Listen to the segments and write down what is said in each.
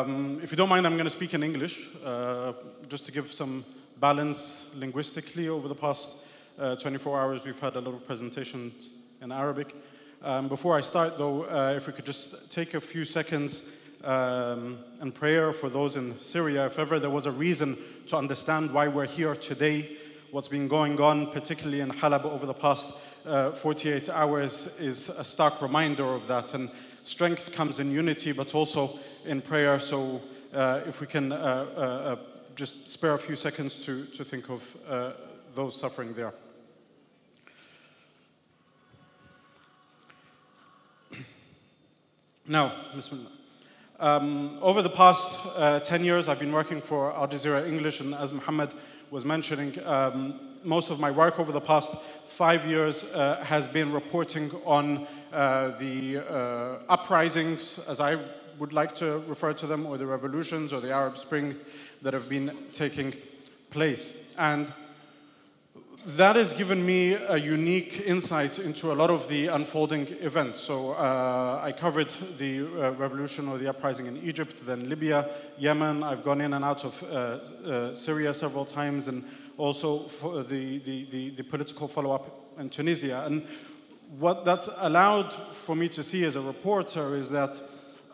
Um, if you don't mind, I'm going to speak in English, uh, just to give some balance linguistically. Over the past uh, 24 hours, we've had a lot of presentations in Arabic. Um, before I start, though, uh, if we could just take a few seconds um, and prayer for those in Syria. If ever there was a reason to understand why we're here today, what's been going on, particularly in Halab over the past uh, 48 hours, is a stark reminder of that. And strength comes in unity, but also in prayer. So uh, if we can uh, uh, uh, just spare a few seconds to, to think of those suffering there. Now. Um, over the past uh, 10 years, I've been working for Al Jazeera English, and as Muhammad was mentioning, um, most of my work over the past five years uh, has been reporting on uh, the uh, uprisings, as I would like to refer to them, or the revolutions, or the Arab Spring that have been taking place. And that has given me a unique insight into a lot of the unfolding events. So uh, I covered the uh, revolution or the uprising in Egypt, then Libya, Yemen. I've gone in and out of uh, uh Syria several times, and also the, the, the, the political follow-up in Tunisia. And what that allowed for me to see as a reporter is that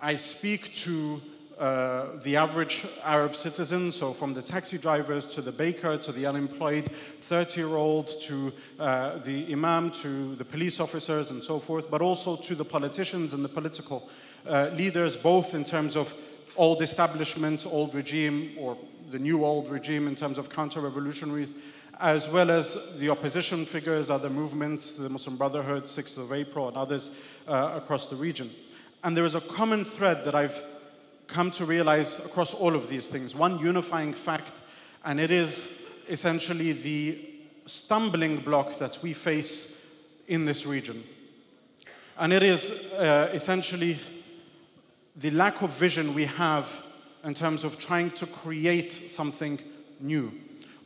I speak to uh, the average Arab citizen, so from the taxi drivers to the baker to the unemployed 30 year old to uh, the imam to the police officers and so forth, but also to the politicians and the political uh, leaders, both in terms of old establishment, old regime, or the new old regime in terms of counter revolutionaries, as well as the opposition figures, other movements, the Muslim Brotherhood, 6th of April, and others uh, across the region. And there is a common thread that I've come to realize across all of these things one unifying fact, and it is essentially the stumbling block that we face in this region. And it is uh, essentially the lack of vision we have in terms of trying to create something new.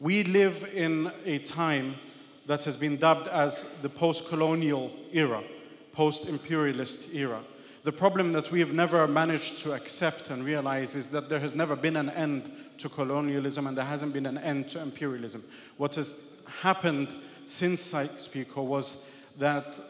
We live in a time that has been dubbed as the post colonial era, post imperialist era. The problem that we have never managed to accept and realize is that there has never been an end to colonialism and there hasn't been an end to imperialism. What has happened since Sykes-Picot was that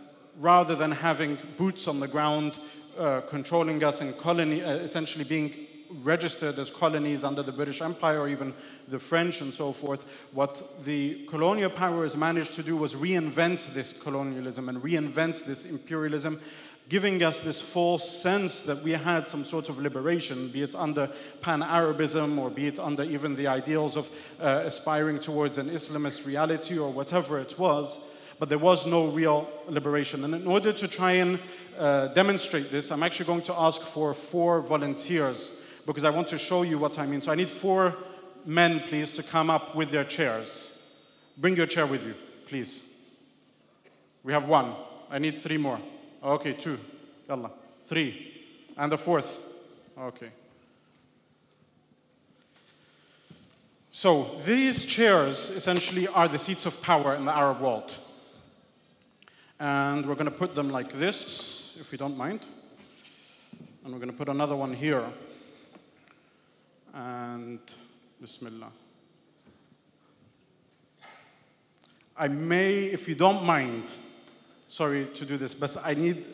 rather than having boots on the ground uh, controlling us and colony, uh, essentially being registered as colonies under the British Empire or even the French and so forth, what the colonial powers managed to do was reinvent this colonialism and reinvent this imperialism giving us this false sense that we had some sort of liberation, be it under pan Arabism or be it under even the ideals of uh, aspiring towards an Islamist reality or whatever it was. But there was no real liberation. And in order to try and uh, demonstrate this, I'm actually going to ask for four volunteers because I want to show you what I mean. So I need four men, please, to come up with their chairs. Bring your chair with you, please. We have one. I need three more. Okay, two. Yalla. Three. And the fourth. Okay. So these chairs essentially are the seats of power in the Arab world. And we're going to put them like this, if you don't mind. And we're going to put another one here And Bismillah. I may, if you don't mind, sorry to do this, but I need,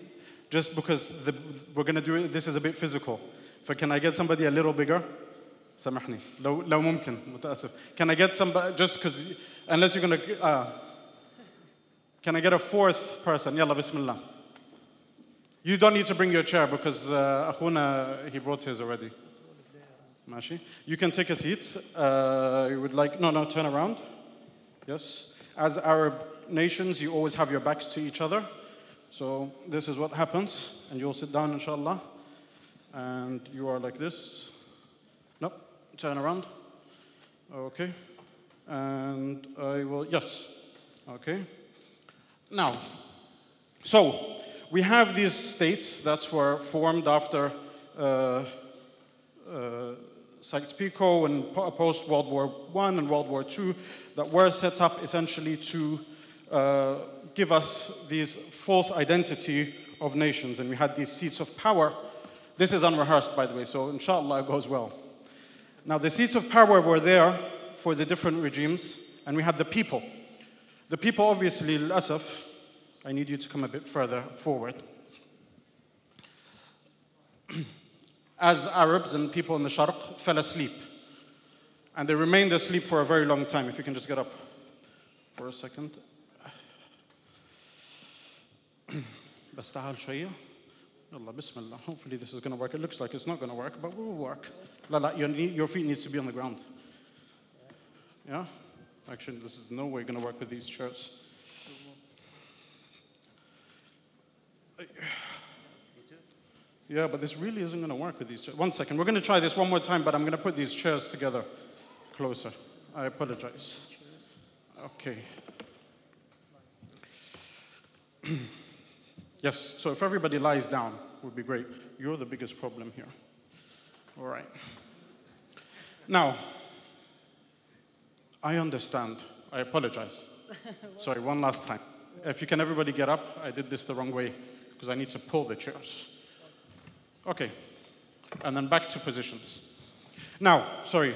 just because the, we're going to do it, this is a bit physical. can I get somebody a little bigger? سامحني لو لو ممكن متاسف can I get somebody just because unless you're gonna uh, can I get a fourth person يلا بسم الله you don't need to bring your chair because uh, أخونا he brought his already Mashi. You can take a seat. Uh, you would like, no, no, turn around. Yes. As Arab nations, you always have your backs to each other. So this is what happens. And you'll sit down, inshallah. And you are like this. No, turn around. Okay. And I will, yes. Okay. Now, so we have these states that were formed after uh, uh, Sykes-Picot and post World War I and World War II that were set up essentially to uh, give us these false identity of nations, and we had these seats of power. This is unrehearsed, by the way, so inshallah it goes well. Now, the seats of power were there for the different regimes, and we had the people. The people, obviously, asaf, I need you to come a bit further forward. As Arabs and people in the Sharq fell asleep, and they remained asleep for a very long time. If you can just get up for a second. بس تعال شوية يلا بسم الله hopefully this is going to work it looks like it's not going to work but it will work لا لا your, knee, your feet needs to be on the ground yeah actually this is no way going to work with these chairs yeah but this really isn't going to work with these chairs one second we're going to try this one more time but I'm going to put these chairs together closer I apologize okay Yes, so if everybody lies down, would be great. You're the biggest problem here. All right. Now, I understand. I apologize. Sorry, one last time. If you can everybody get up, I did this the wrong way because I need to pull the chairs. Okay. And then back to positions. Now, sorry.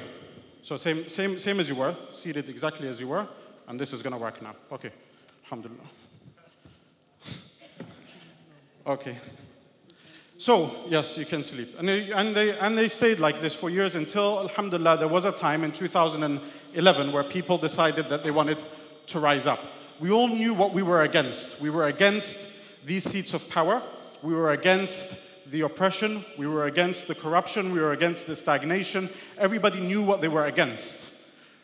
So same, same, same as you were, seated exactly as you were, and this is going to work now. Okay. Alhamdulillah. Okay. So, yes, you can sleep. And they, and, they, and they stayed like this for years until, alhamdulillah, there was a time in 2011 where people decided that they wanted to rise up. We all knew what we were against. We were against these seats of power. We were against the oppression. We were against the corruption. We were against the stagnation. Everybody knew what they were against,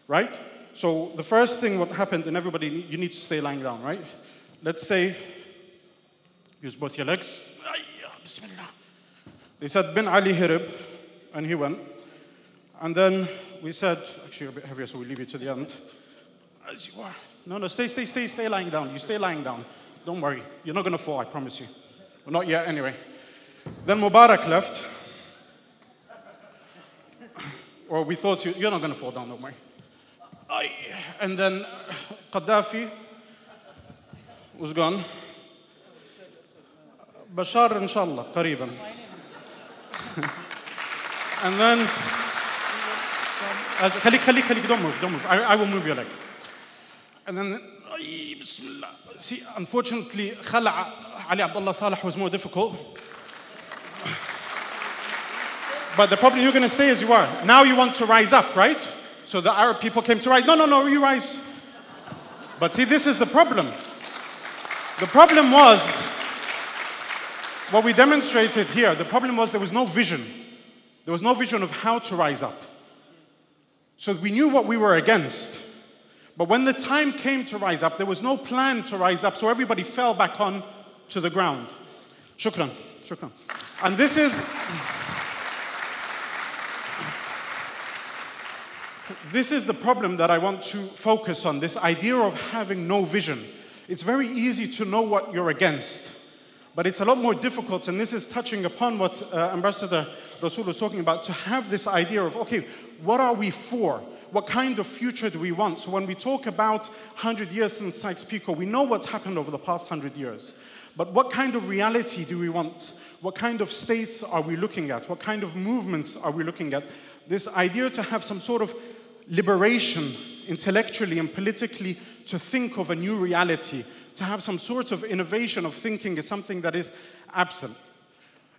right? So the first thing what happened, and everybody, you need to stay lying down, right? Let's say Use both your legs. Bismillah. They said, Bin Ali Hirib, and he went. And then we said, actually, you're a bit heavier, so we leave you to the end. As you are. No, no, stay, stay, stay, stay lying down. You stay lying down. Don't worry. You're not going to fall, I promise you. Well, not yet, anyway. Then Mubarak left. or we thought you, you're not going to fall down, don't worry. And then Gaddafi was gone. Bashar inshallah قريبا and then خليك خليك خليك don't move don't move I, I will move your leg and then Bismillah. see unfortunately خلع Ali Abdullah Saleh was more difficult but the problem you're going to stay as you are now you want to rise up right so the Arab people came to rise no no no you rise but see this is the problem the problem was what we demonstrated here, the problem was there was no vision. There was no vision of how to rise up. So we knew what we were against. But when the time came to rise up, there was no plan to rise up, so everybody fell back on to the ground. Shukran, shukran. And this is. This is the problem that I want to focus on this idea of having no vision. It's very easy to know what you're against. But it's a lot more difficult, and this is touching upon what uh, Ambassador Rasul was talking about, to have this idea of, okay, what are we for? What kind of future do we want? So when we talk about 100 years since Sykes-Picot, we know what's happened over the past 100 years. But what kind of reality do we want? What kind of states are we looking at? What kind of movements are we looking at? This idea to have some sort of liberation intellectually and politically to think of a new reality, to have some sort of innovation of thinking is something that is absent.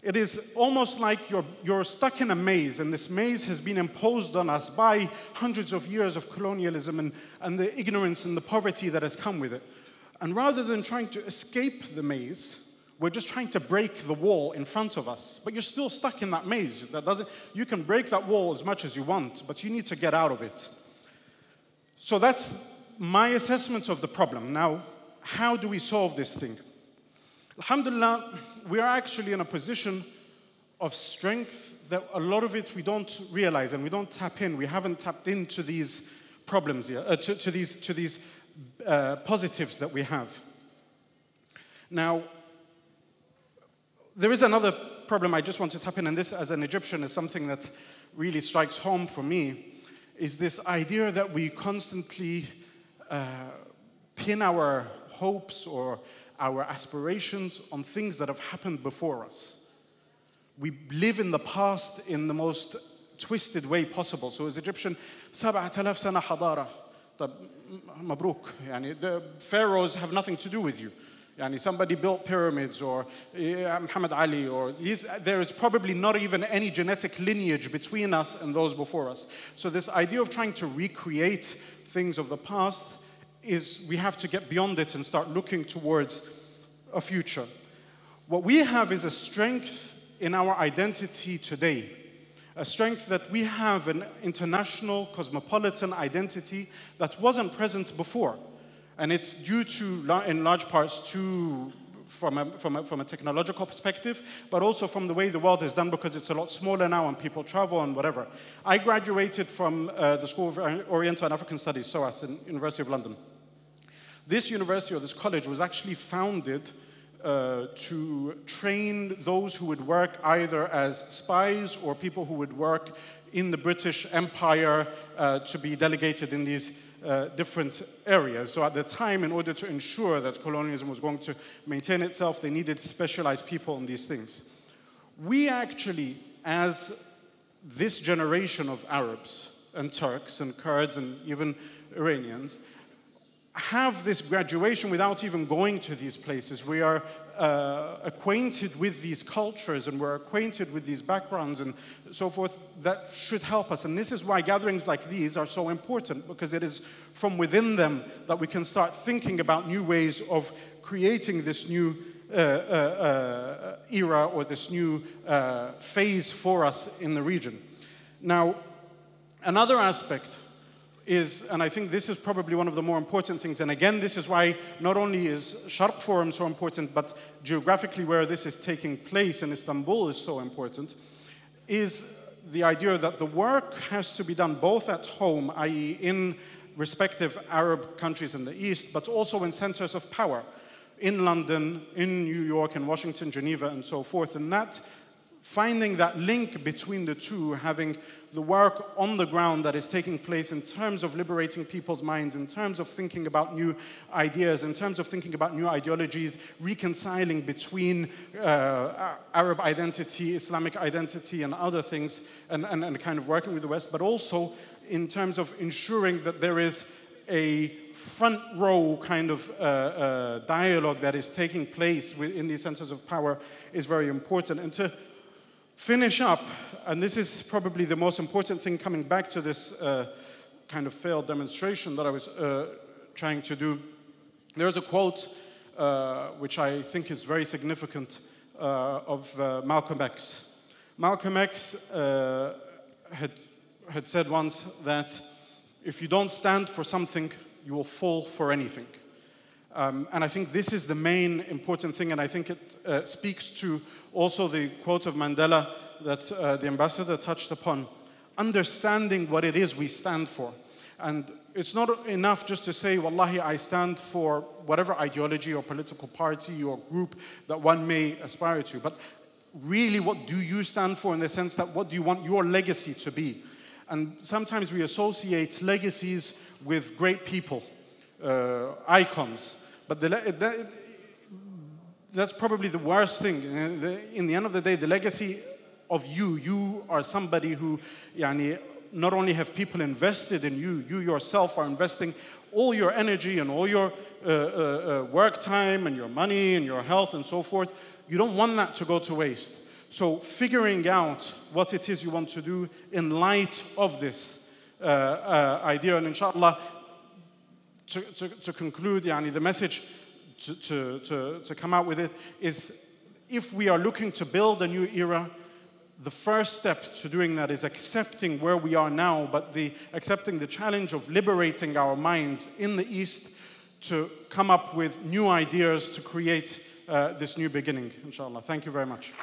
It is almost like you're, you're stuck in a maze, and this maze has been imposed on us by hundreds of years of colonialism and, and the ignorance and the poverty that has come with it. And rather than trying to escape the maze, we're just trying to break the wall in front of us. But you're still stuck in that maze. That doesn't, you can break that wall as much as you want, but you need to get out of it. So that's my assessment of the problem. Now, how do we solve this thing? Alhamdulillah, we are actually in a position of strength that a lot of it we don't realize and we don't tap in. We haven't tapped into these problems yet, uh, to, to, these, to these uh, positives that we have. Now, there is another problem I just want to tap in, and this, as an Egyptian, is something that really strikes home for me, is this idea that we constantly uh, pin our hopes or our aspirations on things that have happened before us. We live in the past in the most twisted way possible. So as Egyptian, 7000 سنة حضارة. طب مبروك. يعني the pharaohs have nothing to do with you. Yani somebody built pyramids or uh, Muhammad Ali or these, there is probably not even any genetic lineage between us and those before us. So this idea of trying to recreate things of the past is we have to get beyond it and start looking towards a future. What we have is a strength in our identity today. A strength that we have an international cosmopolitan identity that wasn't present before. And it's due to, in large parts, to from a, from, a, from a technological perspective, but also from the way the world is done because it's a lot smaller now and people travel and whatever. I graduated from uh, the School of Oriental and African Studies, SOAS, in University of London. This university or this college was actually founded uh, to train those who would work either as spies or people who would work in the British Empire uh, to be delegated in these uh, different areas. So at the time, in order to ensure that colonialism was going to maintain itself, they needed specialized people in these things. We actually, as this generation of Arabs and Turks and Kurds and even Iranians, have this graduation without even going to these places. We are uh, acquainted with these cultures and we're acquainted with these backgrounds and so forth. That should help us. And this is why gatherings like these are so important because it is from within them that we can start thinking about new ways of creating this new uh, uh, uh era or this new uh, phase for us in the region. Now, another aspect is, and I think this is probably one of the more important things, and again, this is why not only is Sharq Forum so important, but geographically where this is taking place in Istanbul is so important, is the idea that the work has to be done both at home, i.e., in respective Arab countries in the East, but also in centers of power, in London, in New York, in Washington, Geneva, and so forth. And that finding that link between the two, having the work on the ground that is taking place in terms of liberating people's minds, in terms of thinking about new ideas, in terms of thinking about new ideologies, reconciling between uh, Arab identity, Islamic identity, and other things, and, and, and kind of working with the West, but also in terms of ensuring that there is a front row kind of uh, uh, dialogue that is taking place within these centers of power is very important. And to finish up, and this is probably the most important thing coming back to this uh, kind of failed demonstration that I was uh, trying to do. There's a quote uh, which I think is very significant uh, of uh, Malcolm X. Malcolm X uh, had, had said once that if you don't stand for something, you will fall for anything. Um, and I think this is the main important thing, and I think it uh, speaks to also the quote of Mandela that uh, the ambassador touched upon understanding what it is we stand for. And it's not enough just to say, Wallahi, I stand for whatever ideology or political party or group that one may aspire to. But really, what do you stand for in the sense that what do you want your legacy to be? And sometimes we associate legacies with great people icons. But the, that, that's probably the worst thing. In the end of the day, the legacy of you, you are somebody who yani, not only have people invested in you, you yourself are investing all your energy and all your uh, uh, uh, work time and your money and your health and so forth. You don't want that to go to waste. So, figuring out what it is you want to do in light of this uh, uh, idea, and inshallah, to, to, to conclude, yani, the message to, to, to, to come out with it is if we are looking to build a new era, the first step to doing that is accepting where we are now, but the, accepting the challenge of liberating our minds in the East to come up with new ideas to create uh, this new beginning, inshallah. Thank you very much.